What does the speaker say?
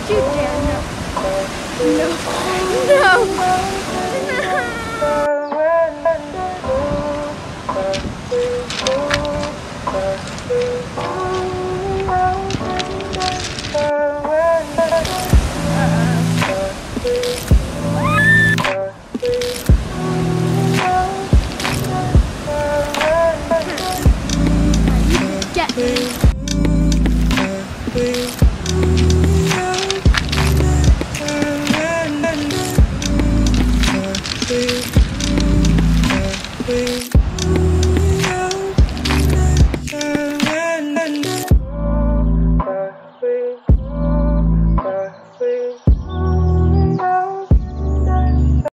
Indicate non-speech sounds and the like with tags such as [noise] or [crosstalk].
Don't you dare. No. No. No. [laughs] Get. Thank you.